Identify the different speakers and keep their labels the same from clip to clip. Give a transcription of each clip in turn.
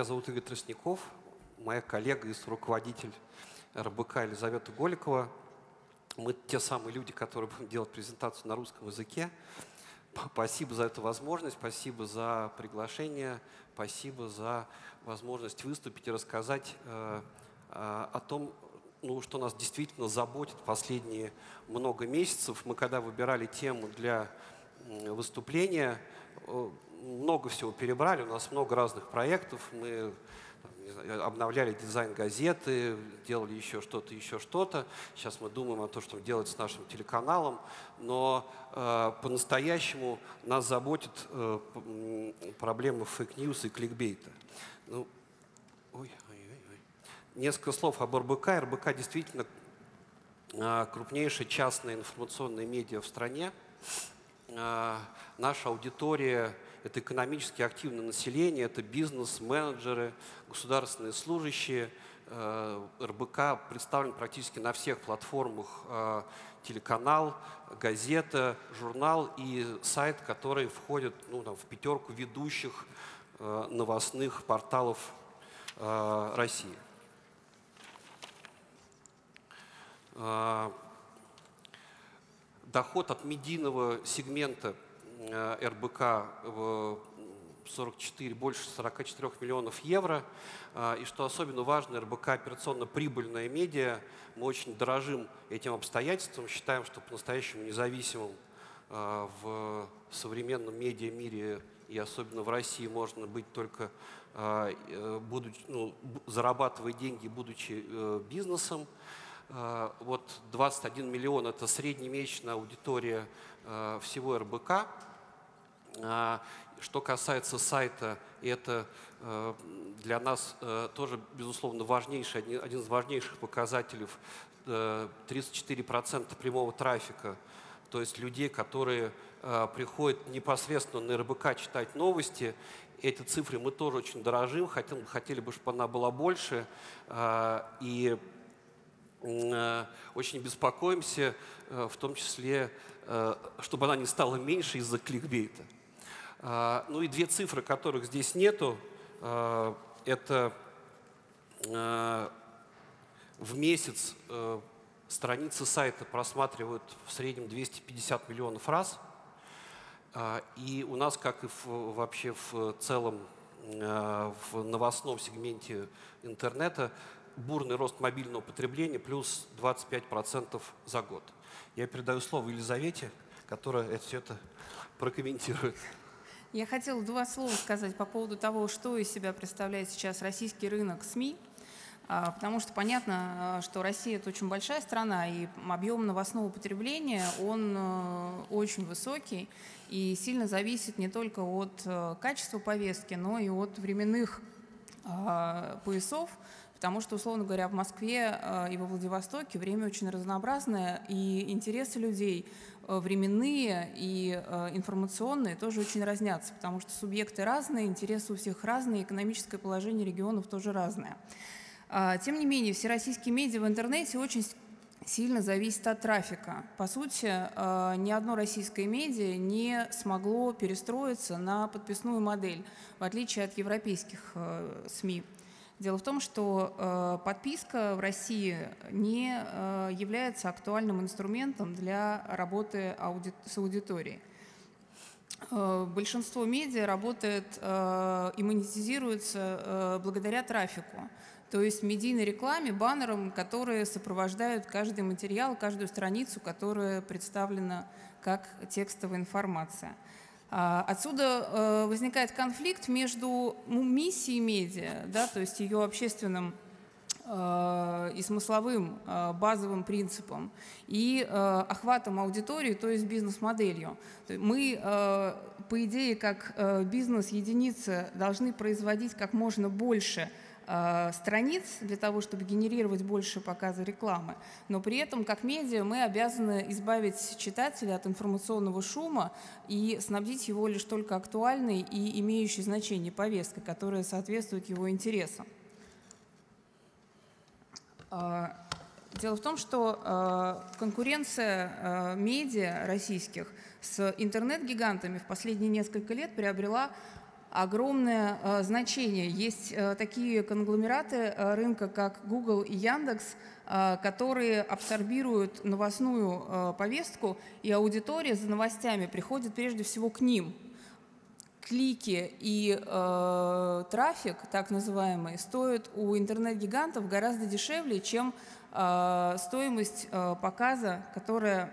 Speaker 1: Меня зовут Игорь Тростников, моя коллега и руководитель РБК Елизавета Голикова. Мы те самые люди, которые будем делать презентацию на русском языке. Спасибо за эту возможность, спасибо за приглашение, спасибо за возможность выступить и рассказать э, э, о том, ну, что нас действительно заботит последние много месяцев. Мы когда выбирали тему для выступления, много всего перебрали, у нас много разных проектов. Мы обновляли дизайн газеты, делали еще что-то, еще что-то. Сейчас мы думаем о том, что делать с нашим телеканалом. Но э, по-настоящему нас заботит э, проблема фейк-ньюса и кликбейта. Ну, ой, ой, ой, ой. Несколько слов об РБК. РБК действительно э, крупнейшая частная информационная медиа в стране. Э, наша аудитория это экономически активное население, это бизнес, менеджеры, государственные служащие. Э, РБК представлен практически на всех платформах э, телеканал, газета, журнал и сайт, который входит ну, там, в пятерку ведущих э, новостных порталов России. Доход от медийного сегмента Э, РБК 44, больше 44 миллионов евро. Э, и что особенно важно, РБК операционно прибыльная медиа. Мы очень дорожим этим обстоятельством, считаем, что по-настоящему независимым э, в современном медиа-мире и особенно в России можно быть только будучи, ну, зарабатывая деньги, будучи бизнесом. Вот 21 миллион – это среднемесячная аудитория всего РБК. А, что касается сайта, это для нас тоже, безусловно, важнейший, один из важнейших показателей. 34% э, прямого трафика, то есть людей, которые приходят непосредственно на РБК читать новости. Эти цифры мы тоже очень дорожим, хотим, хотели бы, чтобы она была больше. И очень беспокоимся, в том числе, чтобы она не стала меньше из-за кликбейта. А, ну и две цифры, которых здесь нету, это в месяц э, страницы сайта просматривают в среднем 250 миллионов раз. И у нас, как и в, вообще в целом в новостном сегменте интернета, бурный рост мобильного потребления плюс 25% за год. Я передаю слово Елизавете, которая это все это прокомментирует.
Speaker 2: Я хотела два слова сказать по поводу того, что из себя представляет сейчас российский рынок СМИ. А, потому что понятно, а, что Россия это очень большая страна, и объем новостного потребления, он э, очень высокий и сильно зависит не только от э, качества повестки, но и от временных а, поясов, потому что, условно говоря, в Москве и во Владивостоке время очень разнообразное, и интересы людей Э, временные и э, информационные тоже очень разнятся, потому что субъекты разные, интересы у всех разные, экономическое положение регионов тоже разное. А, тем не менее, все российские медиа в интернете очень сильно зависят от трафика. По сути, э, ни одно российское медиа не смогло перестроиться на подписную модель, в отличие от европейских СМИ. Дело в том, что э, подписка в России не э, является актуальным инструментом для работы ауди с аудиторией. Э, большинство медиа работает и монетизируется благодаря трафику. То есть медийной рекламе, баннерам, которые сопровождают каждый материал, каждую страницу, которая представлена как текстовая информация. А, отсюда э, возникает конфликт между миссией медиа, да, то есть ее общественным э, и смысловым э, базовым принципом и охватом аудитории, то есть бизнес-моделью. Мы, по идее, как бизнес-единица должны производить как можно больше страниц для того, чтобы генерировать больше показа рекламы. Но при этом, как медиа, мы обязаны избавить читателя от информационного шума и снабдить его лишь только актуальной и имеющей значение повесткой, которая соответствует его интересам. Э, дело в том, что э, конкуренция медиа российских с интернет-гигантами в последние несколько лет приобрела огромное э, значение. Есть э, такие конгломераты э, рынка, как Google и Яндекс, которые абсорбируют новостную повестку, и аудитория за новостями приходит прежде всего к ним. Клики и э, трафик, так называемый, стоят у интернет-гигантов гораздо дешевле, чем э, стоимость э, показа, которая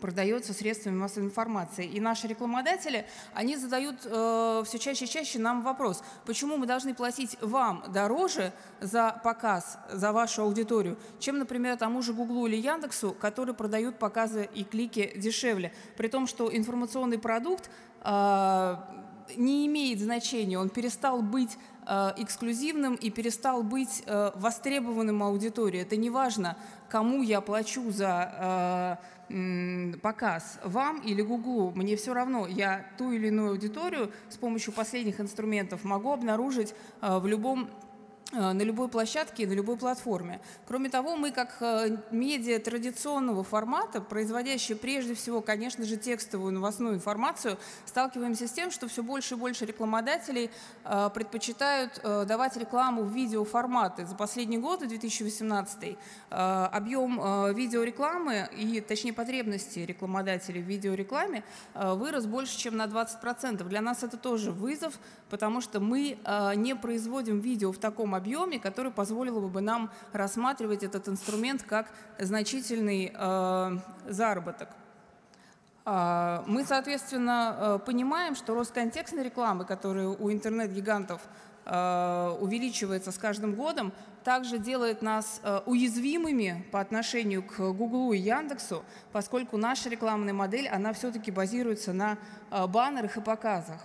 Speaker 2: продается средствами массовой информации. И наши рекламодатели, они задают э, все чаще и чаще нам вопрос, почему мы должны платить вам дороже за показ, за вашу аудиторию, чем, например, тому же Гуглу или Яндексу, которые продают показы и клики дешевле. При том, что информационный продукт э, не имеет значения, он перестал быть э, эксклюзивным и перестал быть э, востребованным аудиторией. Это не важно, кому я плачу за э, показ, вам или Гуглу, мне все равно, я ту или иную аудиторию с помощью последних инструментов могу обнаружить э, в любом на любой площадке на любой платформе. Кроме того, мы как э, медиа традиционного формата, производящие прежде всего, конечно же, текстовую новостную информацию, сталкиваемся с тем, что все больше и больше рекламодателей э, предпочитают давать рекламу в видеоформаты. За последний год, 2018, объем видеорекламы и, точнее, потребности рекламодателей в видеорекламе вырос больше, чем на 20%. Для нас это тоже вызов, потому что мы не производим видео в таком объеме, который позволил бы нам рассматривать этот инструмент как значительный э, заработок. А, мы, соответственно, э, понимаем, что рост контекстной рекламы, который у интернет-гигантов э, увеличивается с каждым годом, также делает нас э, уязвимыми по отношению к Гуглу и Яндексу, поскольку наша рекламная модель, она все-таки базируется на баннерах и показах.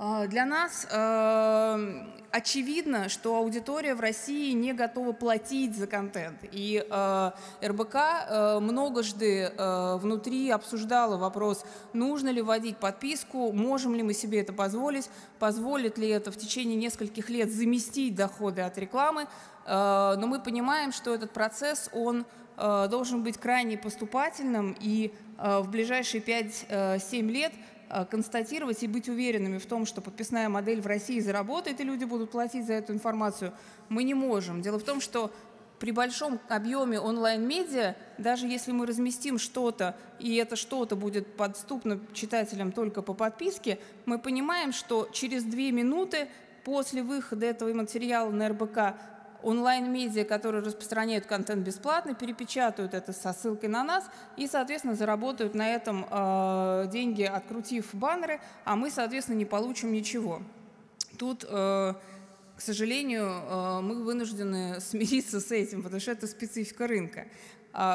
Speaker 2: А, для нас э, очевидно, что аудитория в России не готова платить за контент. И э, РБК э, многожды э, внутри обсуждала вопрос, нужно ли вводить подписку, можем ли мы себе это позволить, позволит ли это в течение нескольких лет заместить доходы от рекламы. Э, но мы понимаем, что этот процесс, он э, должен быть крайне поступательным, и э, в ближайшие 5-7 лет – Э, констатировать и быть уверенными в том, что подписная модель в России заработает и люди будут платить за эту информацию, мы не можем. Дело в том, что при большом объеме онлайн-медиа, даже если мы разместим что-то, и это что-то будет подступно читателям только по подписке, мы понимаем, что через две минуты после выхода этого материала на РБК онлайн-медиа, которые распространяют контент бесплатно, перепечатают это со ссылкой на нас и, соответственно, заработают на этом э, деньги, открутив баннеры, а мы, соответственно, не получим ничего. Тут, э, к сожалению, э, мы вынуждены смириться с этим, потому что это специфика рынка.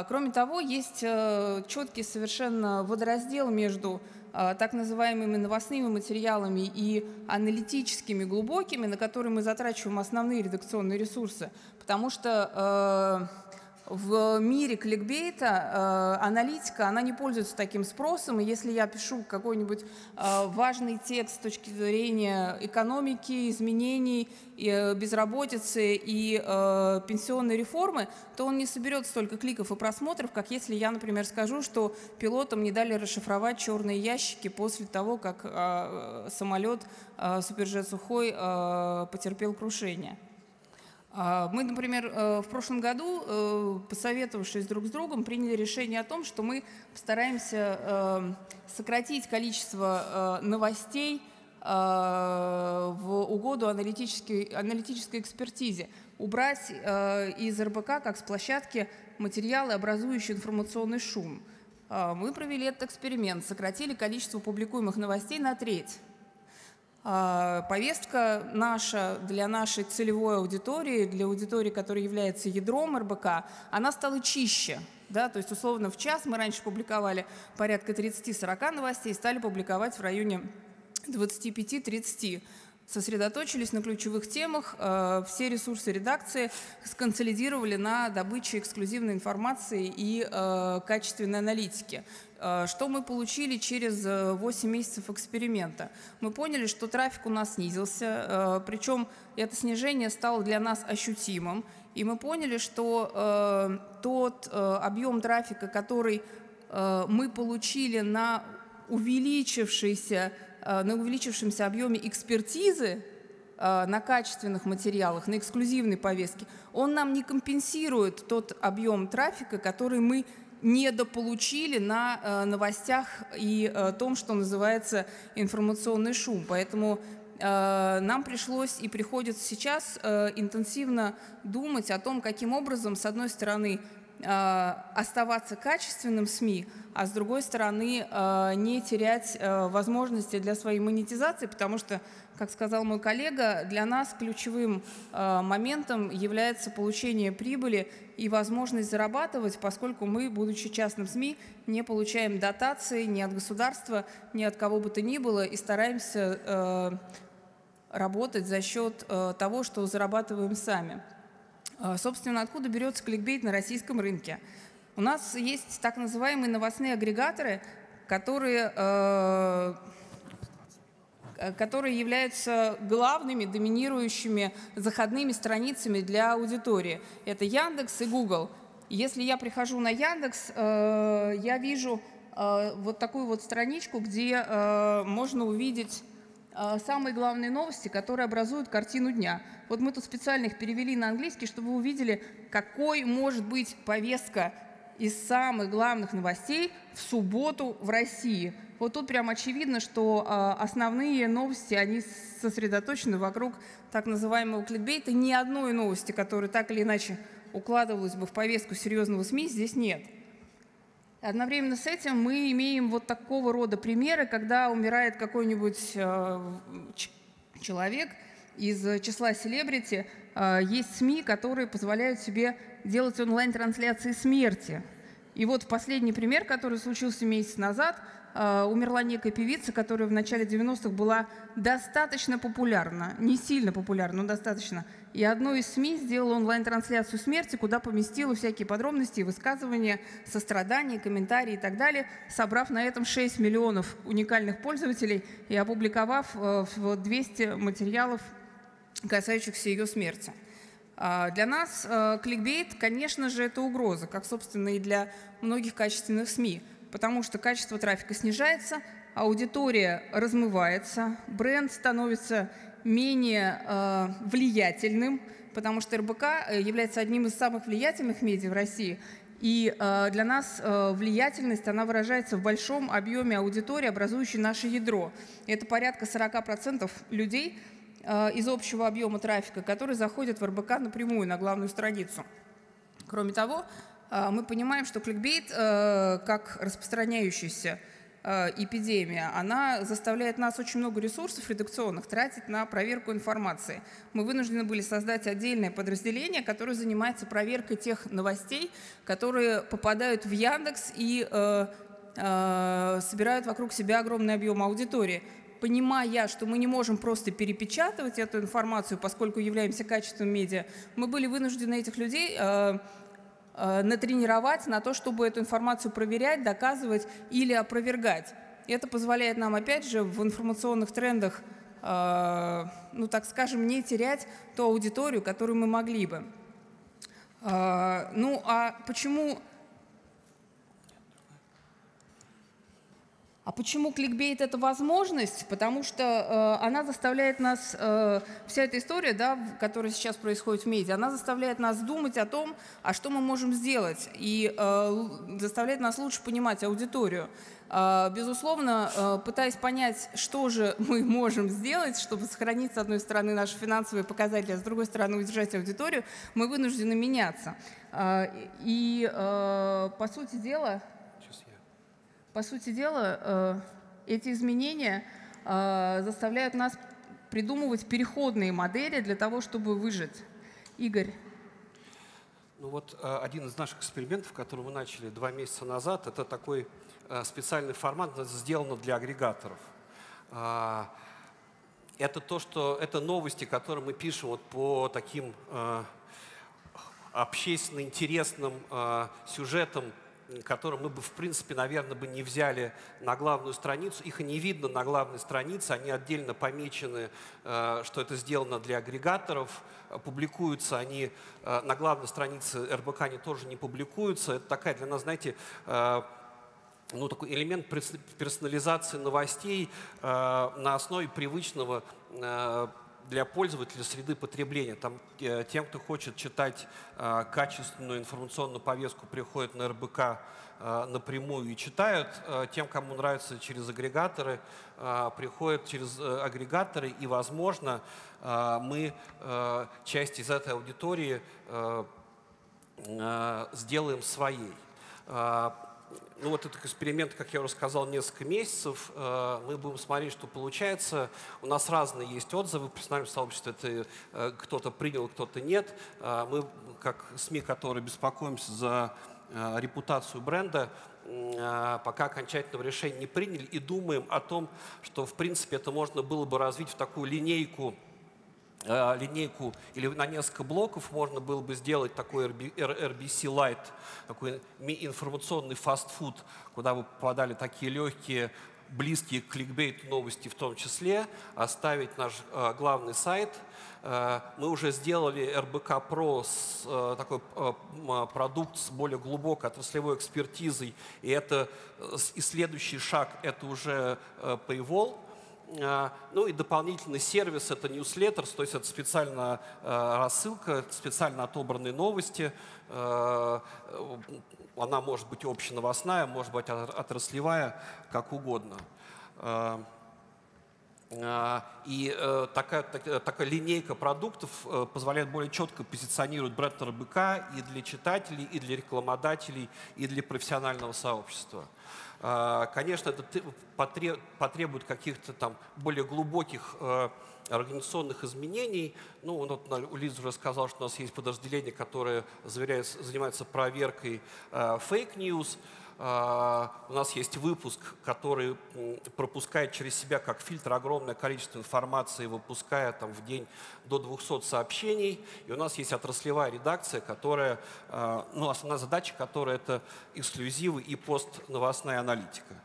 Speaker 2: Кроме того, есть четкий совершенно водораздел между так называемыми новостными материалами и аналитическими глубокими, на которые мы затрачиваем основные редакционные ресурсы, потому что э, в мире кликбейта э, аналитика, она не пользуется таким спросом, и если я пишу какой-нибудь э, важный текст с точки зрения экономики, изменений, э, безработицы и э, пенсионной реформы, то он не соберет столько кликов и просмотров, как если я, например, скажу, что пилотам не дали расшифровать черные ящики после того, как э, самолет э, Суперджет Сухой э, потерпел крушение. А, мы, например, э, в прошлом году, э, посоветовавшись друг с другом, приняли решение о том, что мы постараемся э, сократить количество новостей в угоду аналитической, аналитической экспертизе, убрать из РБК, как с площадки, материалы, образующие информационный шум. А, мы провели этот эксперимент, сократили количество публикуемых новостей на треть. А, повестка наша для нашей целевой аудитории, для аудитории, которая является ядром РБК, она стала чище. Да, то есть, условно, в час мы раньше публиковали порядка 30-40 новостей, стали публиковать в районе 25-30 сосредоточились на ключевых темах, э, все ресурсы редакции сконсолидировали на добыче эксклюзивной информации и э, качественной аналитики. Э, что мы получили через 8 месяцев эксперимента? Мы поняли, что трафик у нас снизился, причем это снижение стало для нас ощутимым, и мы поняли, что тот объем трафика, который мы получили на увеличившийся на увеличившемся объеме экспертизы на качественных материалах, на эксклюзивной повестке, он нам не компенсирует тот объем трафика, который мы недополучили на новостях и том, что называется информационный шум. Поэтому Э, нам пришлось и приходится сейчас э, интенсивно думать о том, каким образом, с одной стороны, э, оставаться качественным СМИ, а с другой стороны не терять возможности для своей монетизации, потому что, как сказал мой коллега, для нас ключевым моментом является получение прибыли и возможность зарабатывать, поскольку мы, будучи частным СМИ, не получаем дотации ни от государства, ни от кого бы то ни было и стараемся работать за счет э, того, что зарабатываем сами. Э, собственно, откуда берется кликбейт на российском рынке? У нас есть так называемые новостные агрегаторы, которые, э, которые являются главными, доминирующими заходными страницами для аудитории. Это Яндекс и Google. Если я прихожу на Яндекс, я вижу вот такую вот страничку, где можно увидеть а, самые главные новости, которые образуют картину дня. Вот мы тут специально их перевели на английский, чтобы вы увидели, какой может быть повестка из самых главных новостей в субботу в России. Вот тут прям очевидно, что э, основные новости, они сосредоточены вокруг так называемого кликбейта. Ни одной новости, которая так или иначе укладывалась бы в повестку серьезного СМИ, здесь нет. Одновременно с этим мы имеем вот такого рода примеры, когда умирает какой-нибудь э, человек из числа селебрити. Э, есть СМИ, которые позволяют себе делать онлайн-трансляции смерти. И вот последний пример, который случился месяц назад – Э, умерла некая певица, которая в начале 90-х была достаточно популярна, не сильно популярна, но достаточно. И одно из СМИ сделало онлайн-трансляцию смерти, куда поместило всякие подробности, высказывания, сострадания, комментарии и так далее, собрав на этом 6 миллионов уникальных пользователей и опубликовав э, в 200 материалов, касающихся ее смерти. А для нас э, кликбейт, конечно же, это угроза, как, собственно, и для многих качественных СМИ – потому что качество трафика снижается, аудитория размывается, бренд становится менее э, влиятельным, потому что РБК э, является одним из самых влиятельных медиа в России. И для нас влиятельность, она выражается в большом объеме аудитории, образующей наше ядро. Это порядка 40% людей из общего объема трафика, которые заходят в РБК напрямую на главную страницу. Кроме того, а, мы понимаем, что кликбейт, э, как распространяющаяся э, эпидемия, она заставляет нас очень много ресурсов редакционных тратить на проверку информации. Мы вынуждены были создать отдельное подразделение, которое занимается проверкой тех новостей, которые попадают в Яндекс и э, собирают вокруг себя огромный объем аудитории понимая, что мы не можем просто перепечатывать эту информацию, поскольку являемся качественным медиа, мы были вынуждены этих людей Э, натренировать на то, чтобы эту информацию проверять, доказывать или опровергать. Это позволяет нам, опять же, в информационных трендах, э, ну так скажем, не терять ту аудиторию, которую мы могли бы. Э, ну а почему А почему кликбейт – это возможность? Потому что э, она заставляет нас, э, вся эта история, да, которая сейчас происходит в медиа, она заставляет нас думать о том, а что мы можем сделать, и э, заставляет нас лучше понимать аудиторию. Э, безусловно, э, пытаясь понять, что же мы можем сделать, чтобы сохранить, с одной стороны, наши финансовые показатели, а с другой стороны, удержать аудиторию, мы вынуждены меняться. Э, и, э, по сути дела, по сути дела, э, эти изменения э, заставляют нас придумывать переходные модели для того, чтобы выжить. Игорь.
Speaker 1: Ну вот э, один из наших экспериментов, который мы начали два месяца назад, это такой специальный формат, сделан для агрегаторов. Это то, что это новости, которые мы пишем вот по таким общественно интересным сюжетам которые мы бы, в принципе, наверное, бы не взяли на главную страницу. Их и не видно на главной странице, они отдельно помечены, э, что это сделано для агрегаторов, публикуются они э, на главной странице РБК, они тоже не публикуются. Это такая для нас, знаете, э, ну, такой элемент персонализации новостей э, на основе привычного э, для пользователя среды потребления. Там, э, тем, кто хочет читать э, качественную информационную повестку, приходят на РБК э, напрямую и читают. Тем, кому нравится через агрегаторы, приходят через агрегаторы. И, возможно, мы часть из этой аудитории сделаем своей. Ну, вот этот эксперимент, как я уже сказал, несколько месяцев. Э, мы будем смотреть, что получается. У нас разные есть отзывы в профессиональном сообществе. Это э, кто-то принял, кто-то нет. Э, мы, как СМИ, которые беспокоимся за репутацию бренда, пока окончательного решения не приняли и думаем о том, что, в принципе, это можно было бы развить в такую линейку линейку или на несколько блоков можно было бы сделать такой RBC Lite, такой информационный фастфуд, куда бы попадали такие легкие, близкие к кликбейту новости в том числе, оставить наш э, главный сайт. Э, мы уже сделали RBK Pro, с, э, такой э, продукт с более глубокой отраслевой экспертизой, и это и следующий шаг – это уже Paywall, ну и дополнительный сервис – это newsletters, то есть это специальная рассылка, специально отобранные новости. А, она может быть общеновостная, может быть отраслевая, как угодно. А, и э, такая, такая линейка продуктов э, позволяет более четко позиционировать бренд РБК и для читателей, и для рекламодателей, и для профессионального сообщества. А, конечно, это потребует каких-то там более глубоких э, организационных изменений. Ну, вот Лиза уже сказала, что у нас есть подразделение, которое занимается проверкой фейк-ньюс. Э, а, у нас есть выпуск, который пропускает через себя как фильтр огромное количество информации, выпуская там в день до 200 сообщений. И у нас есть отраслевая редакция, которая, а, ну, основная задача которая это эксклюзивы и постновостная аналитика.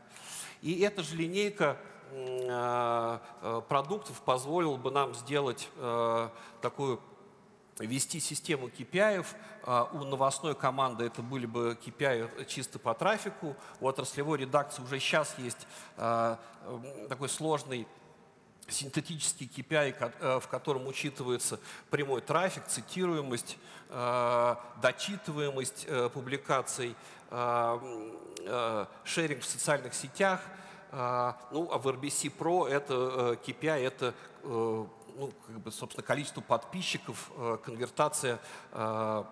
Speaker 1: И эта же линейка а, продуктов позволила бы нам сделать такую вести систему KPI. А, у новостной команды это были бы KPI чисто по трафику. У отраслевой редакции уже сейчас есть а, такой сложный синтетический KPI, э, в котором учитывается прямой трафик, цитируемость, а, дочитываемость э, публикаций, э, шеринг в социальных сетях. Ну, а в RBC Pro это KPI, это ну, как бы, собственно, количество подписчиков, э, конвертация э,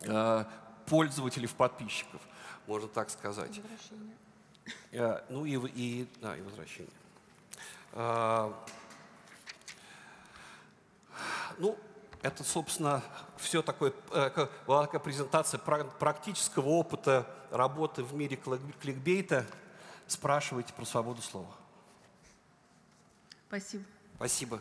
Speaker 1: э, пользователей в подписчиков, можно так сказать. Ну и, и, да, и возвращение. Ну, это, собственно, все такое, была такая презентация практического опыта работы в мире кликбейта. Спрашивайте про свободу слова.
Speaker 2: Спасибо.
Speaker 1: Спасибо.